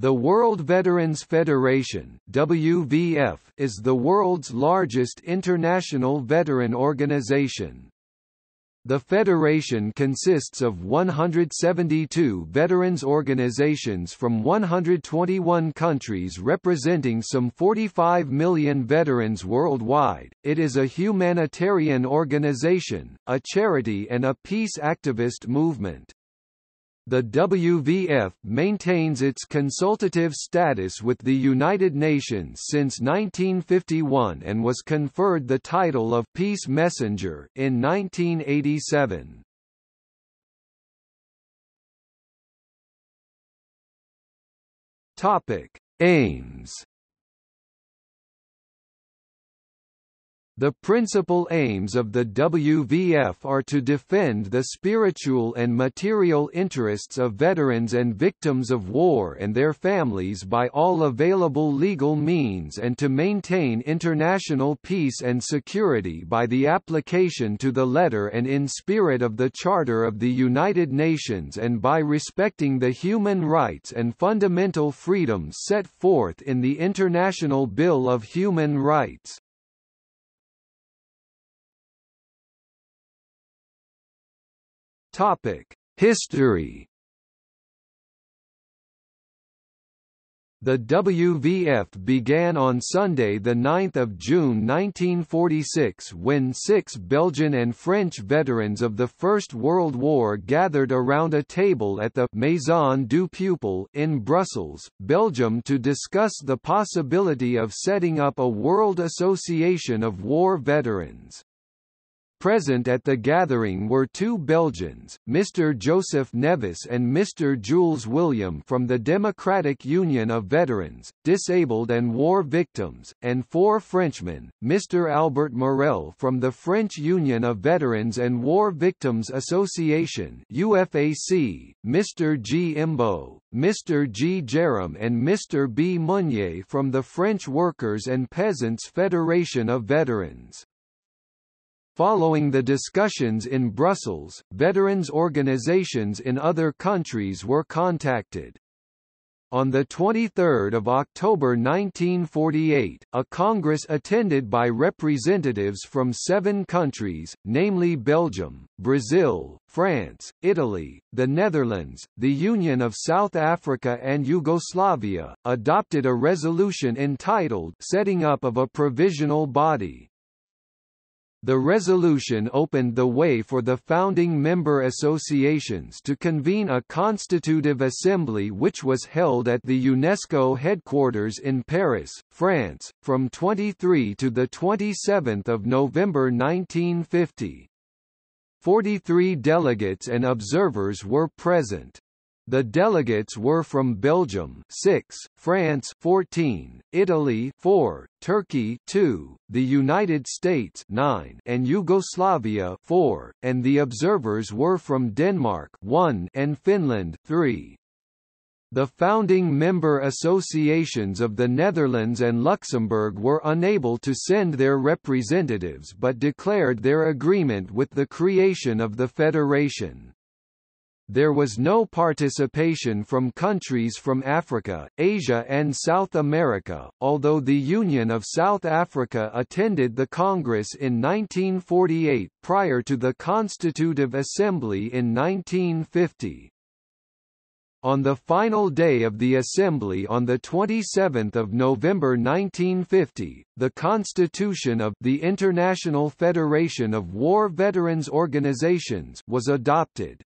The World Veterans Federation WVF is the world's largest international veteran organization. The federation consists of 172 veterans organizations from 121 countries representing some 45 million veterans worldwide. It is a humanitarian organization, a charity and a peace activist movement. The WVF maintains its consultative status with the United Nations since 1951 and was conferred the title of Peace Messenger in 1987. Topic: Aims The principal aims of the WVF are to defend the spiritual and material interests of veterans and victims of war and their families by all available legal means and to maintain international peace and security by the application to the letter and in spirit of the Charter of the United Nations and by respecting the human rights and fundamental freedoms set forth in the International Bill of Human Rights. Topic: History. The WVF began on Sunday 9 June 1946 when six Belgian and French veterans of the First World War gathered around a table at the Maison du Peuple in Brussels, Belgium to discuss the possibility of setting up a World Association of War Veterans. Present at the gathering were two Belgians, Mr. Joseph Nevis and Mr. Jules William from the Democratic Union of Veterans, Disabled and War Victims, and four Frenchmen, Mr. Albert Morel from the French Union of Veterans and War Victims Association UFAC, Mr. G. Imbo, Mr. G. Jerem and Mr. B. Munier from the French Workers and Peasants Federation of Veterans. Following the discussions in Brussels, veterans organizations in other countries were contacted. On 23 October 1948, a congress attended by representatives from seven countries, namely Belgium, Brazil, France, Italy, the Netherlands, the Union of South Africa and Yugoslavia, adopted a resolution entitled Setting up of a Provisional Body. The resolution opened the way for the founding member associations to convene a constitutive assembly which was held at the UNESCO headquarters in Paris, France, from 23 to 27 November 1950. 43 delegates and observers were present. The delegates were from Belgium 6, France 14, Italy 4, Turkey 2, the United States 9, and Yugoslavia 4, and the observers were from Denmark 1 and Finland 3. The founding member associations of the Netherlands and Luxembourg were unable to send their representatives but declared their agreement with the creation of the federation there was no participation from countries from Africa, Asia and South America, although the Union of South Africa attended the Congress in 1948 prior to the Constitutive Assembly in 1950. On the final day of the Assembly on 27 November 1950, the Constitution of the International Federation of War Veterans Organizations was adopted.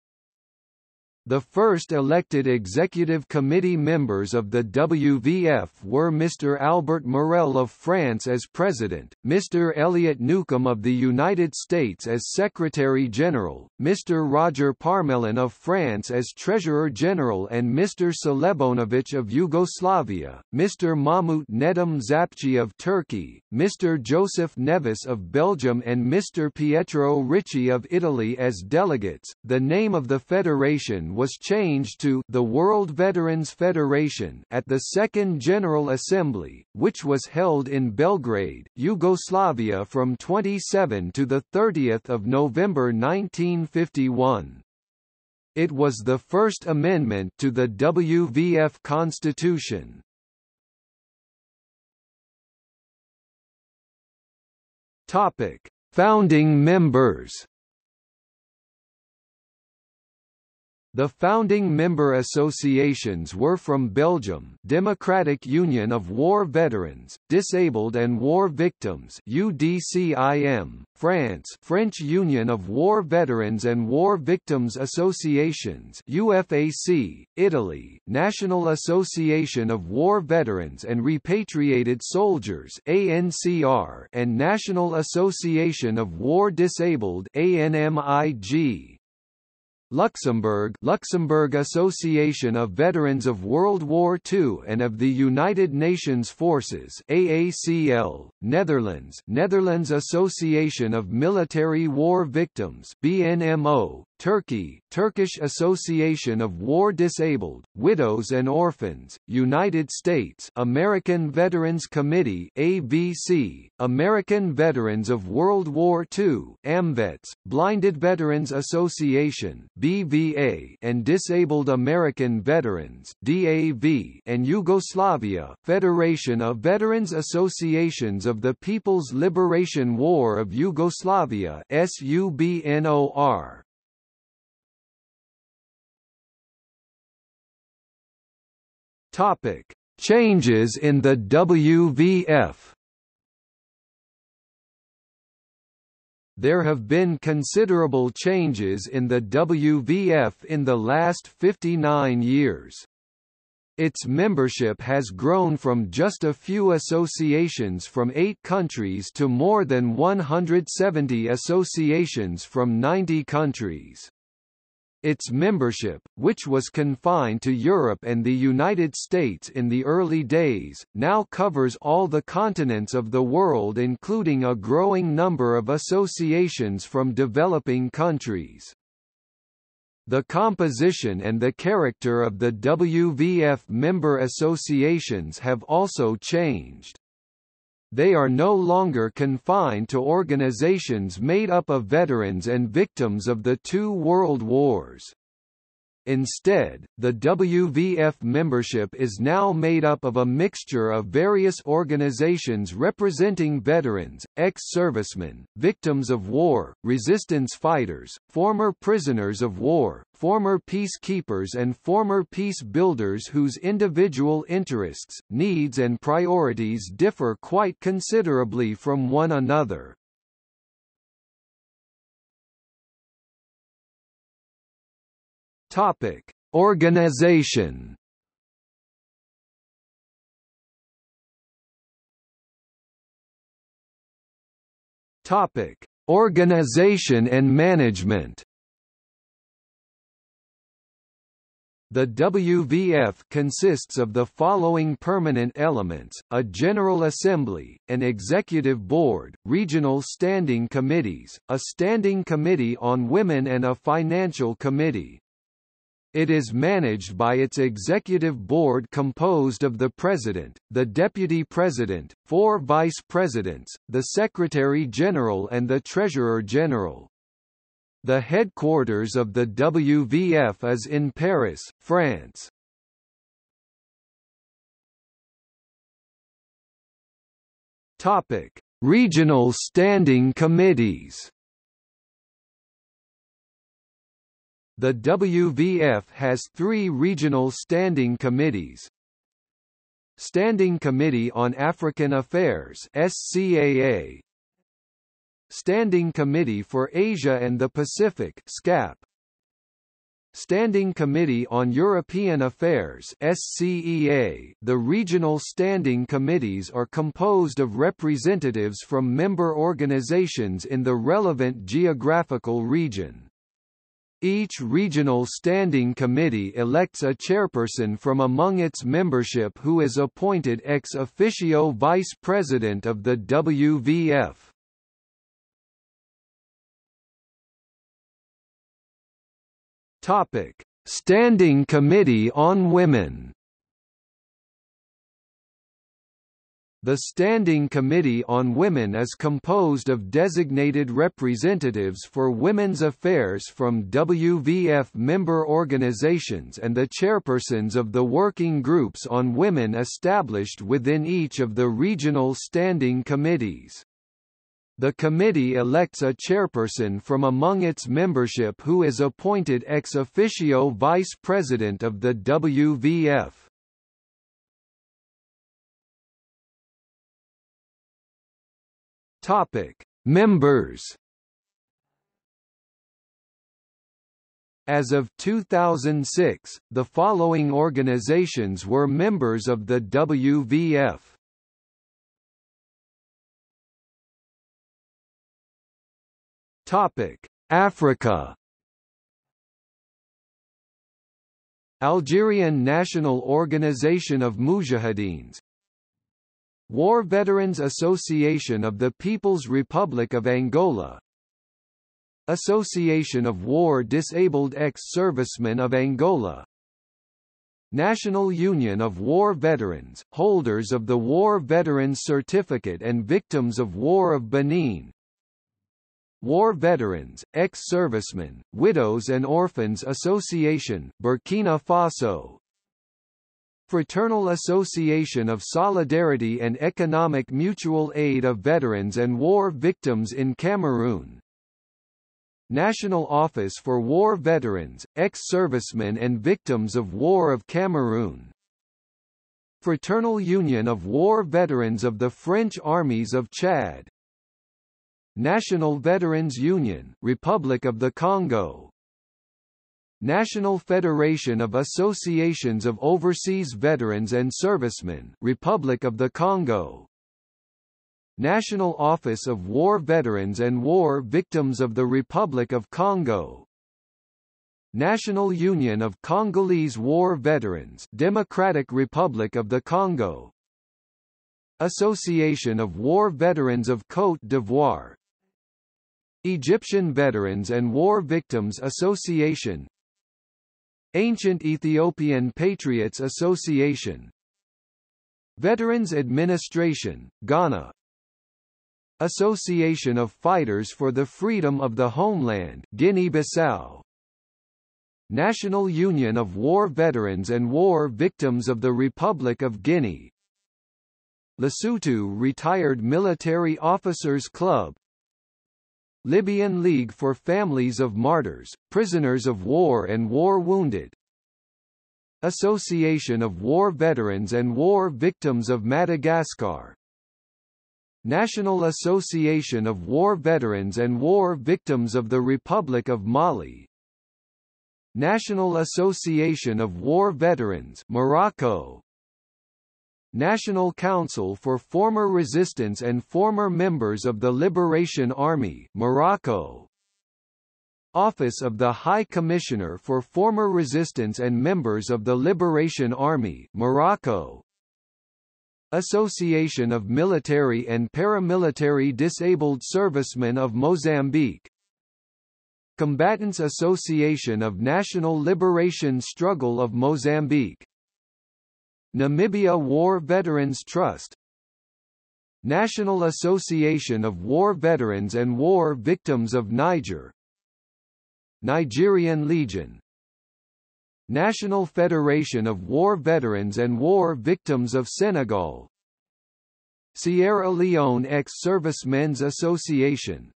The first elected executive committee members of the WVF were Mr. Albert Morel of France as President, Mr. Elliot Newcomb of the United States as Secretary General, Mr. Roger Parmelin of France as Treasurer General and Mr. Celebonovich of Yugoslavia, Mr. Mahmut Nedum Zapci of Turkey, Mr. Joseph Nevis of Belgium and Mr. Pietro Ricci of Italy as delegates. The name of the federation was changed to the World Veterans Federation at the Second General Assembly, which was held in Belgrade, Yugoslavia from 27 to 30 November 1951. It was the first amendment to the WVF Constitution. Topic: Founding members. The founding member associations were from Belgium Democratic Union of War Veterans, Disabled and War Victims UDCIM, France French Union of War Veterans and War Victims Associations UFAC, Italy National Association of War Veterans and Repatriated Soldiers ANCR and National Association of War Disabled ANMIG Luxembourg Luxembourg Association of Veterans of World War II and of the United Nations Forces AACL, Netherlands Netherlands Association of Military War Victims BNMO, Turkey Turkish Association of War Disabled, Widows and Orphans, United States American Veterans Committee AVC, American Veterans of World War II AMVETS, Blinded Veterans Association BVA and Disabled American Veterans DAV and Yugoslavia Federation of Veterans Associations of the People's Liberation War of Yugoslavia SUBNOR Topic: Changes in the WVF. There have been considerable changes in the WVF in the last 59 years. Its membership has grown from just a few associations from eight countries to more than 170 associations from 90 countries. Its membership, which was confined to Europe and the United States in the early days, now covers all the continents of the world including a growing number of associations from developing countries. The composition and the character of the WVF member associations have also changed. They are no longer confined to organizations made up of veterans and victims of the two world wars. Instead, the WVF membership is now made up of a mixture of various organizations representing veterans, ex-servicemen, victims of war, resistance fighters, former prisoners of war, former peacekeepers and former peace builders whose individual interests, needs and priorities differ quite considerably from one another. Topic: Organization. Topic: Organization and management. The WVF consists of the following permanent elements, a General Assembly, an Executive Board, regional standing committees, a Standing Committee on Women and a Financial Committee. It is managed by its executive board composed of the president, the deputy president, four vice presidents, the secretary general and the treasurer general. The headquarters of the WVF is in Paris, France. Topic: Regional standing committees. The WVF has three regional standing committees. Standing Committee on African Affairs SCAA Standing Committee for Asia and the Pacific SCAP Standing Committee on European Affairs SCEA The regional standing committees are composed of representatives from member organizations in the relevant geographical region. Each regional standing committee elects a chairperson from among its membership who is appointed ex officio vice president of the WVF. Topic: Standing Committee on Women The Standing Committee on Women is composed of designated representatives for women's affairs from WVF member organizations and the chairpersons of the working groups on women established within each of the regional standing committees. The committee elects a chairperson from among its membership who is appointed ex officio vice president of the WVF. Topic: Members. As of 2006, the following organizations were members of the WVF. Topic: Africa. Algerian National Organization of Mujahideen War Veterans Association of the People's Republic of Angola. Association of War Disabled Ex-Servicemen of Angola. National Union of War Veterans, holders of the War Veterans Certificate and Victims of War of Benin. War Veterans, Ex-Servicemen, Widows and Orphans Association Burkina Faso Fraternal Association of Solidarity and Economic Mutual Aid of Veterans and War Victims in Cameroon. National Office for War Veterans, Ex-Servicemen and Victims of War of Cameroon. Fraternal Union of War Veterans of the French Armies of Chad. National Veterans Union, Republic of the Congo National Federation of Associations of Overseas Veterans and Servicemen Republic of the Congo. National Office of War Veterans and War Victims of the Republic of Congo. National Union of Congolese War Veterans Democratic Republic of the Congo. Association of War Veterans of Côte d'Ivoire. Egyptian Veterans and War Victims Association Ancient Ethiopian Patriots Association. Veterans Administration, Ghana. Association of Fighters for the Freedom of the Homeland Guinea-Bissau. National Union of War Veterans and War Victims of the Republic of Guinea. Lesotho Retired Military Officers Club Libyan League for Families of Martyrs, Prisoners of War and War Wounded. Association of War Veterans and War Victims of Madagascar. National Association of War Veterans and War Victims of the Republic of Mali. National Association of War Veterans Morocco National Council for Former Resistance and Former Members of the Liberation Army Morocco. Office of the High Commissioner for Former Resistance and Members of the Liberation Army Morocco. Association of Military and Paramilitary Disabled Servicemen of Mozambique. Combatants Association of National Liberation Struggle of Mozambique Namibia War Veterans Trust National Association of War Veterans and War Victims of Niger Nigerian Legion National Federation of War Veterans and War Victims of Senegal Sierra Leone Ex-Servicemen's Association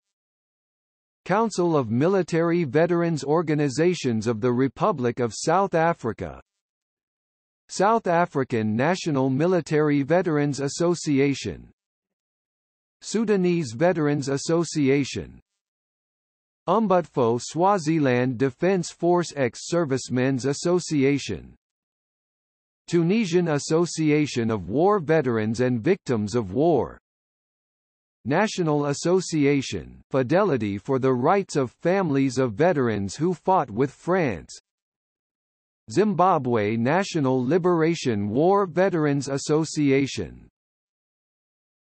Council of Military Veterans Organizations of the Republic of South Africa South African National Military Veterans Association. Sudanese Veterans Association. Umbutfo Swaziland Defence Force Ex-Servicemen's Association. Tunisian Association of War Veterans and Victims of War. National Association Fidelity for the Rights of Families of Veterans Who Fought with France Zimbabwe National Liberation War Veterans Association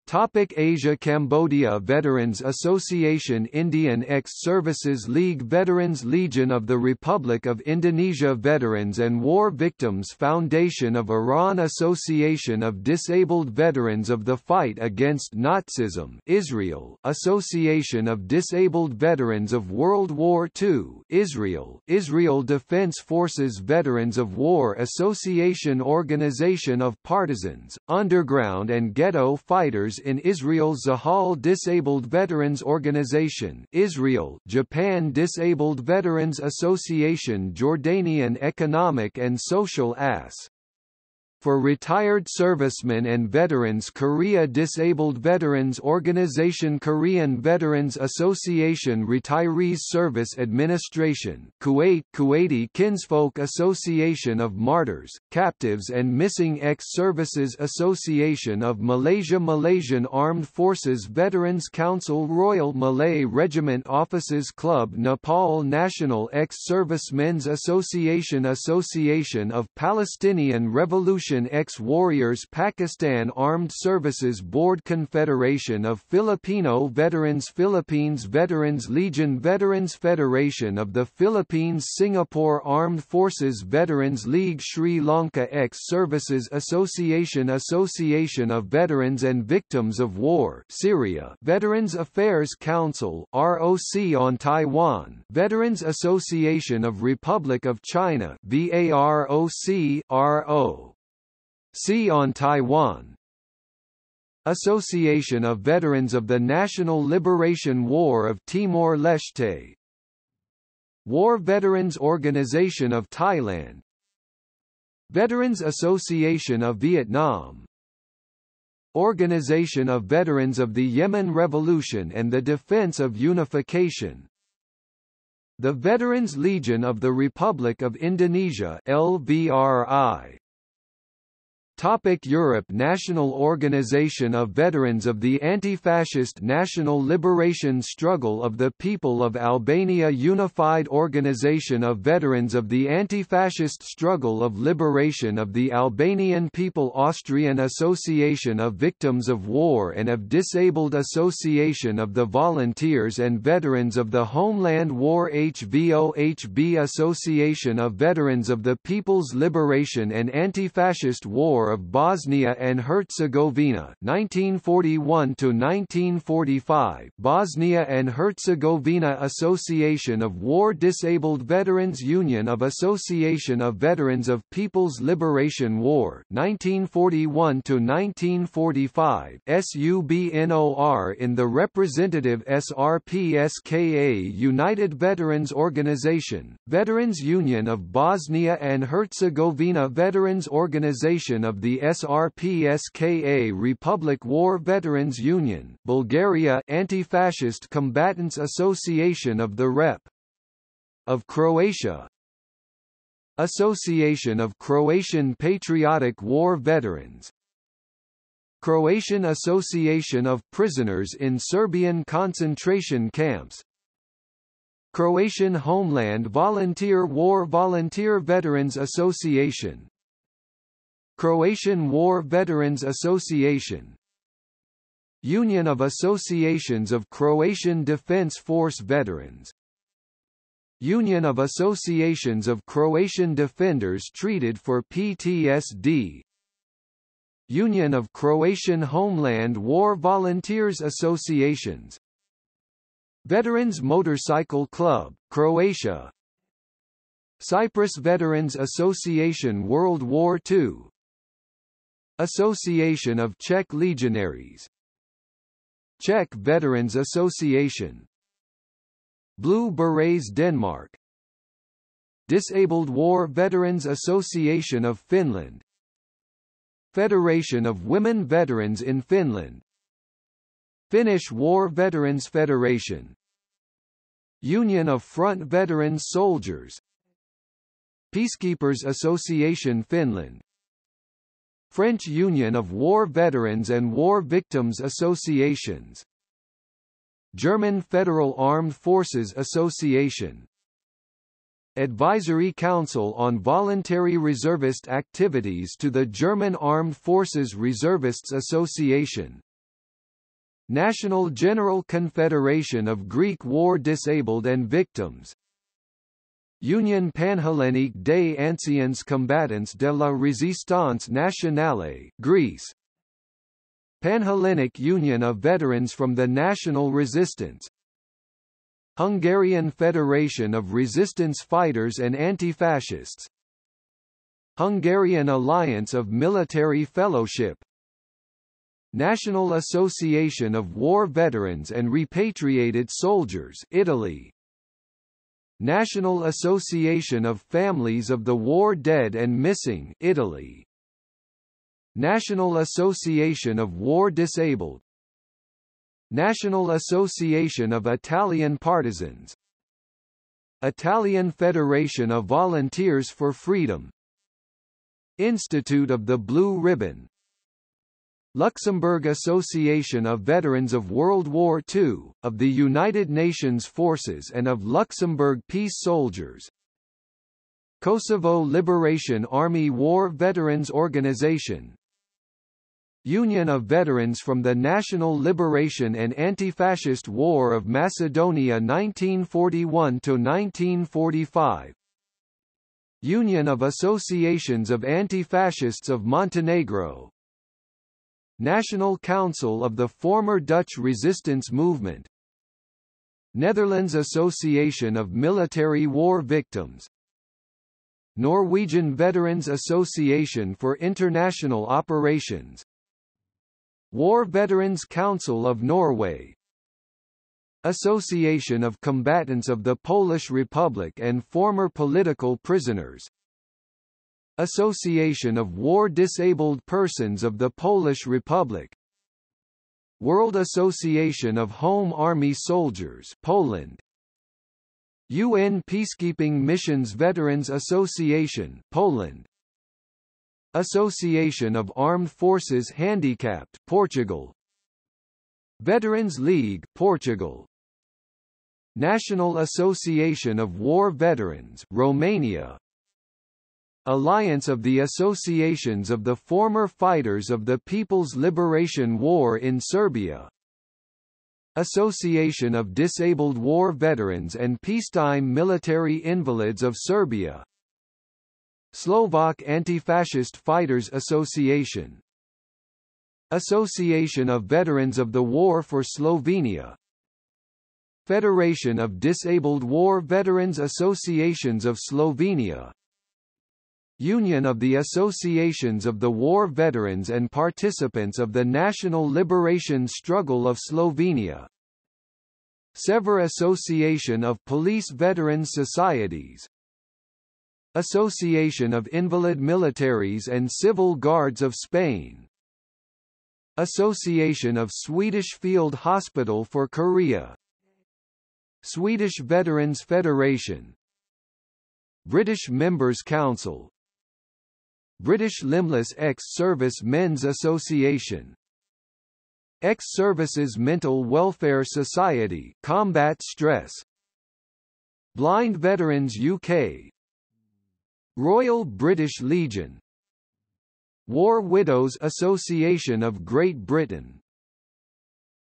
Topic Asia Cambodia Veterans Association Indian Ex-Services League Veterans Legion of the Republic of Indonesia Veterans and War Victims Foundation of Iran Association of Disabled Veterans of the Fight Against Nazism Israel Association of Disabled Veterans of World War II Israel Israel Defense Forces Veterans of War Association Organization of Partisans, Underground and Ghetto Fighters in Israel Zahal Disabled Veterans Organization Israel Japan Disabled Veterans Association Jordanian Economic and Social Ass for retired servicemen and veterans Korea Disabled Veterans Organization Korean Veterans Association Retirees Service Administration Kuwait Kuwaiti Kinsfolk Association of Martyrs, Captives and Missing Ex-Services Association of Malaysia Malaysian Armed Forces Veterans Council Royal Malay Regiment Officers Club Nepal National Ex-Servicemen's Association Association of Palestinian Revolution Ex-Warriors Pakistan Armed Services Board Confederation of Filipino Veterans Philippines Veterans Legion Veterans Federation of the Philippines Singapore Armed Forces Veterans League Sri Lanka Ex-Services Association Association of Veterans and Victims of War Syria Veterans Affairs Council ROC on Taiwan Veterans Association of Republic of China VAROC RO See on Taiwan. Association of Veterans of the National Liberation War of Timor-Leste War Veterans Organization of Thailand. Veterans Association of Vietnam. Organization of Veterans of the Yemen Revolution and the Defense of Unification. The Veterans Legion of the Republic of Indonesia LVRI Topic Europe National Organization of Veterans of the Anti-Fascist National Liberation Struggle of the People of Albania Unified Organization of Veterans of the Anti-Fascist Struggle of Liberation of the Albanian People Austrian Association of Victims of War and of Disabled Association of the Volunteers and Veterans of the Homeland War HVOHB Association of Veterans of the People's Liberation and Anti-Fascist War Of Bosnia and Herzegovina 1941 to 1945 Bosnia and Herzegovina Association of War Disabled Veterans Union of Association of Veterans of People's Liberation War 1941 to 1945 SUBNOR in the representative SRPSKA United Veterans Organization Veterans Union of Bosnia and Herzegovina Veterans Organization of the SRPSKA Republic War Veterans Union Bulgaria Anti-Fascist Combatants Association of the Rep. of Croatia. Association of Croatian Patriotic War Veterans. Croatian Association of Prisoners in Serbian concentration camps. Croatian Homeland Volunteer War Volunteer Veterans Association Croatian War Veterans Association. Union of Associations of Croatian Defence Force Veterans. Union of Associations of Croatian Defenders Treated for PTSD Union of Croatian Homeland War Volunteers Associations. Veterans Motorcycle Club, Croatia. Cyprus Veterans Association World War II Association of Czech Legionaries. Czech Veterans Association. Blue Berets Denmark. Disabled War Veterans Association of Finland. Federation of Women Veterans in Finland. Finnish War Veterans Federation. Union of Front Veterans Soldiers. Peacekeepers Association Finland French Union of War Veterans and War Victims Associations. German Federal Armed Forces Association. Advisory Council on Voluntary Reservist Activities to the German Armed Forces Reservists Association. National General Confederation of Greek War Disabled and Victims Union Panhellenique des Anciens Combattants de la Résistance Nationale Greece. Panhellenic Union of Veterans from the National Resistance. Hungarian Federation of Resistance Fighters and Anti-Fascists. Hungarian Alliance of Military Fellowship. National Association of War Veterans and Repatriated Soldiers Italy National Association of Families of the War Dead and Missing Italy. National Association of War Disabled. National Association of Italian Partisans. Italian Federation of Volunteers for Freedom. Institute of the Blue Ribbon Luxembourg Association of Veterans of World War II, of the United Nations Forces and of Luxembourg Peace Soldiers. Kosovo Liberation Army War Veterans Organization. Union of Veterans from the National Liberation and Anti-Fascist War of Macedonia 1941–1945 Union of Associations of Anti-Fascists of Montenegro National Council of the former Dutch resistance movement. Netherlands Association of Military War Victims. Norwegian Veterans Association for International Operations. War Veterans Council of Norway. Association of Combatants of the Polish Republic and Former Political Prisoners Association of War-Disabled Persons of the Polish Republic. World Association of Home Army Soldiers Poland. UN Peacekeeping Missions Veterans Association Poland. Association of Armed Forces Handicapped Portugal. Veterans League Portugal. National Association of War Veterans Romania Alliance of the Associations of the Former Fighters of the People's Liberation War in Serbia. Association of Disabled War Veterans and Peacetime Military Invalids of Serbia. Slovak Anti-Fascist Fighters Association. Association of Veterans of the War for Slovenia. Federation of Disabled War Veterans Associations of Slovenia Union of the Associations of the War Veterans and Participants of the National Liberation Struggle of Slovenia. Sever Association of Police Veterans Societies. Association of Invalid Militaries and Civil Guards of Spain. Association of Swedish Field Hospital for Korea. Swedish Veterans Federation. British Members Council British Limbless Ex-Service Men's Association. Ex-Services Mental Welfare Society Combat Stress. Blind Veterans UK Royal British Legion. War Widows Association of Great Britain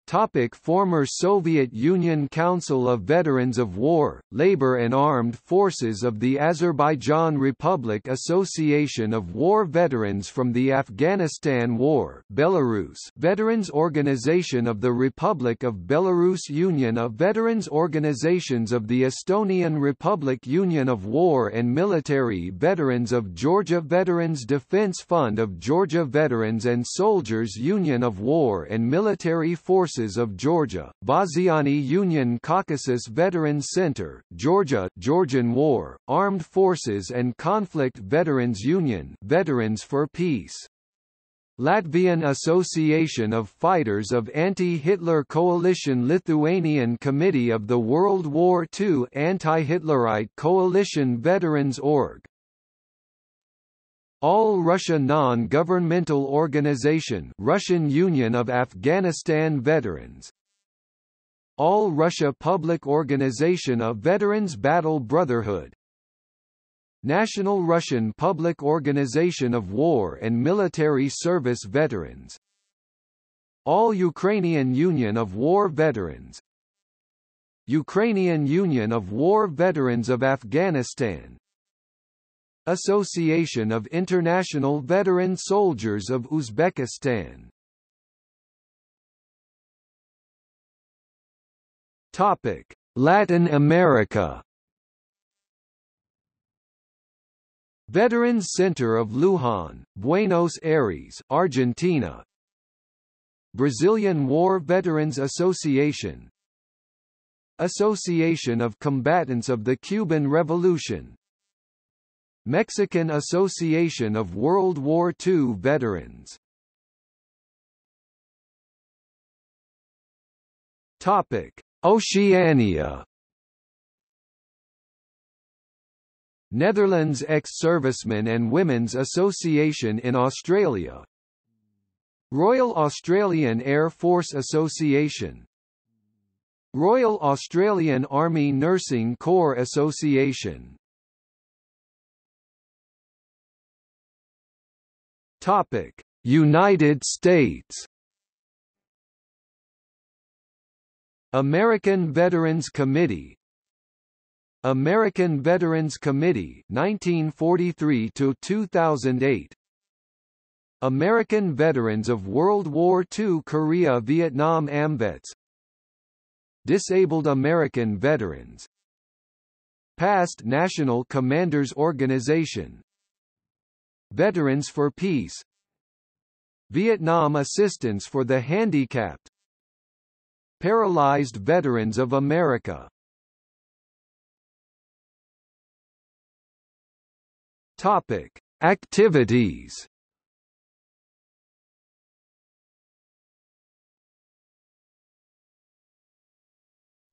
Topic former Soviet Union Council of Veterans of War, Labor and Armed Forces of the Azerbaijan Republic Association of War Veterans from the Afghanistan War Belarus Veterans Organization of the Republic of Belarus Union of Veterans Organizations of the Estonian Republic Union of War and Military Veterans of Georgia Veterans Defense Fund of Georgia Veterans and Soldiers Union of War and Military Forces Forces of Georgia, Baziani Union Caucasus Veterans Center, Georgia, Georgian War, Armed Forces and Conflict Veterans Union Veterans for Peace. Latvian Association of Fighters of Anti-Hitler Coalition Lithuanian Committee of the World War II Anti-Hitlerite Coalition Veterans Org all Russia Non-Governmental Organization Russian Union of Afghanistan Veterans. All Russia Public Organization of Veterans Battle Brotherhood. National Russian Public Organization of War and Military Service Veterans. All Ukrainian Union of War Veterans. Ukrainian Union of War Veterans of Afghanistan Association of International Veteran Soldiers of Uzbekistan. Topic: Latin America. Veterans Center of Lujan, Buenos Aires, Argentina. Brazilian War Veterans Association. Association of Combatants of the Cuban Revolution Mexican Association of World War II Veterans. Topic: Oceania. Netherlands Ex-Servicemen and Women's Association in Australia. Royal Australian Air Force Association. Royal Australian Army Nursing Corps Association Topic: United States. American Veterans Committee. American Veterans Committee 1943 to 2008 American Veterans of World War II Korea Vietnam AMVETS. Disabled American Veterans. Past National Commanders Organization Veterans for Peace. Vietnam Assistance for the Handicapped. Paralyzed Veterans of America. Topic: Activities.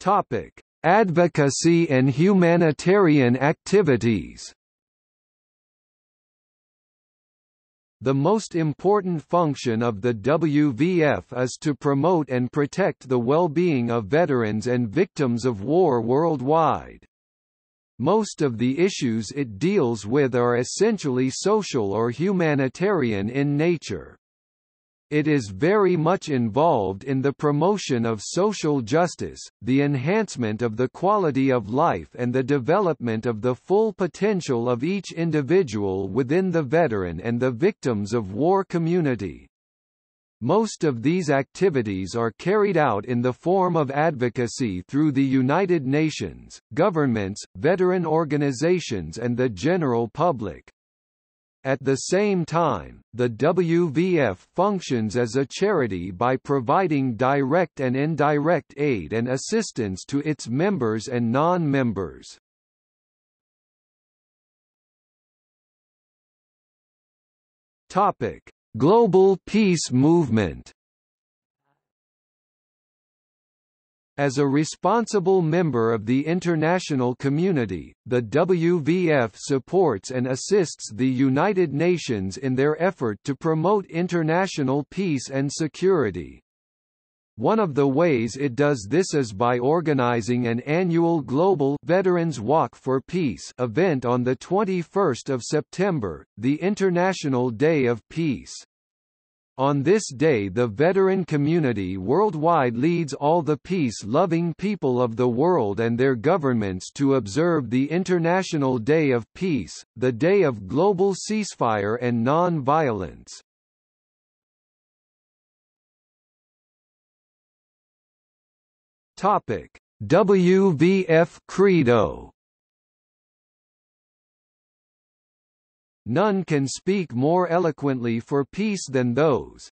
Topic: Advocacy and humanitarian activities. The most important function of the WVF is to promote and protect the well-being of veterans and victims of war worldwide. Most of the issues it deals with are essentially social or humanitarian in nature. It is very much involved in the promotion of social justice, the enhancement of the quality of life and the development of the full potential of each individual within the veteran and the victims of war community. Most of these activities are carried out in the form of advocacy through the United Nations, governments, veteran organizations and the general public. At the same time, the WVF functions as a charity by providing direct and indirect aid and assistance to its members and non-members. Global peace movement As a responsible member of the international community, the WVF supports and assists the United Nations in their effort to promote international peace and security. One of the ways it does this is by organizing an annual global Veterans Walk for Peace event on the 21st of September, the International Day of Peace. On this day the veteran community worldwide leads all the peace-loving people of the world and their governments to observe the International Day of Peace, the day of global ceasefire and non-violence. WVF Credo None can speak more eloquently for peace than those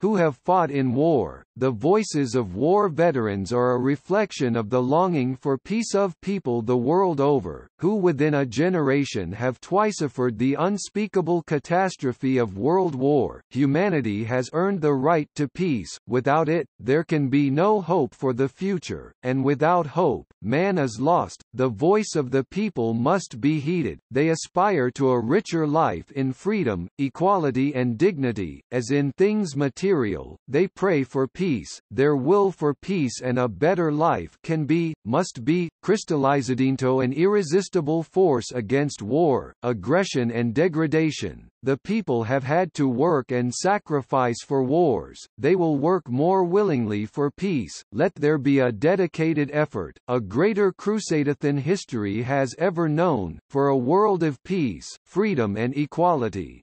who have fought in war. The voices of war veterans are a reflection of the longing for peace of people the world over, who within a generation have twice suffered the unspeakable catastrophe of world war. Humanity has earned the right to peace, without it, there can be no hope for the future, and without hope, man is lost. The voice of the people must be heeded, they aspire to a richer life in freedom, equality and dignity, as in things material, they pray for peace peace, their will for peace and a better life can be, must be, crystallizadinto an irresistible force against war, aggression and degradation. The people have had to work and sacrifice for wars, they will work more willingly for peace, let there be a dedicated effort, a greater crusade than history has ever known, for a world of peace, freedom and equality.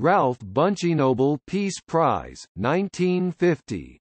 Ralph Bunche Nobel Peace Prize, 1950